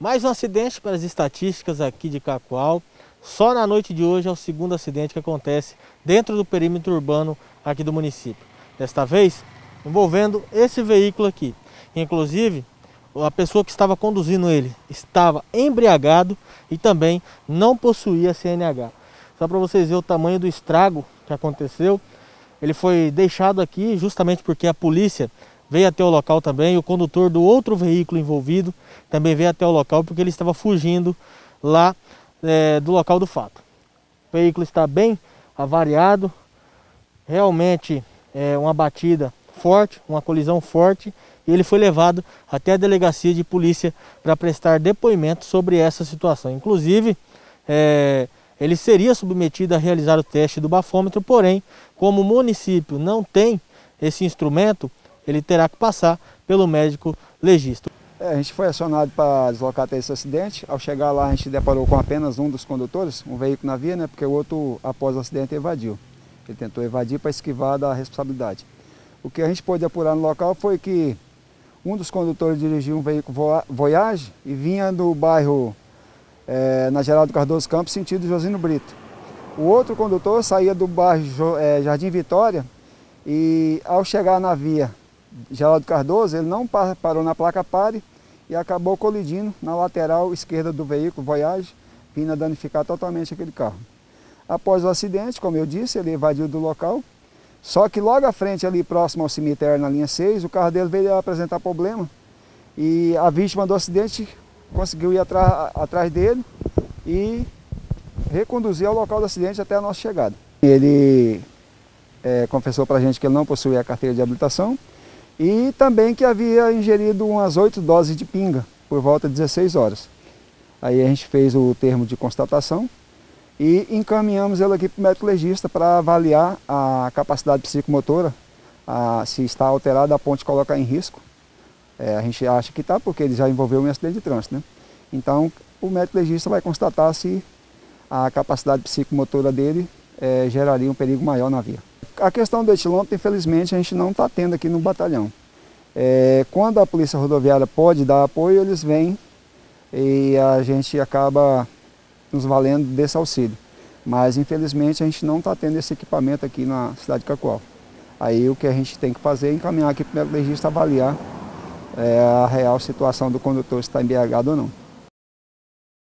Mais um acidente para as estatísticas aqui de Cacoal. Só na noite de hoje é o segundo acidente que acontece dentro do perímetro urbano aqui do município. Desta vez envolvendo esse veículo aqui. Inclusive, a pessoa que estava conduzindo ele estava embriagado e também não possuía CNH. Só para vocês verem o tamanho do estrago que aconteceu. Ele foi deixado aqui justamente porque a polícia veio até o local também. O condutor do outro veículo envolvido também veio até o local porque ele estava fugindo lá é, do local do fato. O veículo está bem avariado, realmente é uma batida forte, uma colisão forte, e ele foi levado até a delegacia de polícia para prestar depoimento sobre essa situação. Inclusive, é, ele seria submetido a realizar o teste do bafômetro, porém, como o município não tem esse instrumento, ele terá que passar pelo médico legista. É, a gente foi acionado para deslocar até esse acidente. Ao chegar lá, a gente deparou com apenas um dos condutores, um veículo na via, né, porque o outro, após o acidente, evadiu. Ele tentou evadir para esquivar da responsabilidade. O que a gente pôde apurar no local foi que um dos condutores dirigia um veículo Voyage e vinha do bairro é, na Geraldo Cardoso Campos, sentido Josino Brito. O outro condutor saía do bairro é, Jardim Vitória e ao chegar na via Geraldo Cardoso, ele não parou na placa pare e acabou colidindo na lateral esquerda do veículo Voyage, vindo a danificar totalmente aquele carro. Após o acidente, como eu disse, ele evadiu do local, só que logo à frente, ali próximo ao cemitério, na linha 6, o carro dele veio apresentar problema e a vítima do acidente conseguiu ir atrás, atrás dele e reconduzir ao local do acidente até a nossa chegada. Ele é, confessou para a gente que ele não possuía a carteira de habilitação, e também que havia ingerido umas oito doses de pinga por volta de 16 horas. Aí a gente fez o termo de constatação e encaminhamos ele aqui para o médico legista para avaliar a capacidade psicomotora, a, se está alterada a ponto de colocar em risco. É, a gente acha que está porque ele já envolveu um acidente de trânsito. Né? Então o médico legista vai constatar se a capacidade psicomotora dele é, geraria um perigo maior na via. A questão do etilômetro, infelizmente, a gente não está tendo aqui no batalhão. É, quando a polícia rodoviária pode dar apoio, eles vêm e a gente acaba nos valendo desse auxílio. Mas, infelizmente, a gente não está tendo esse equipamento aqui na cidade de Cacoal. Aí o que a gente tem que fazer é encaminhar aqui para o legista avaliar é, a real situação do condutor, se está embriagado ou não.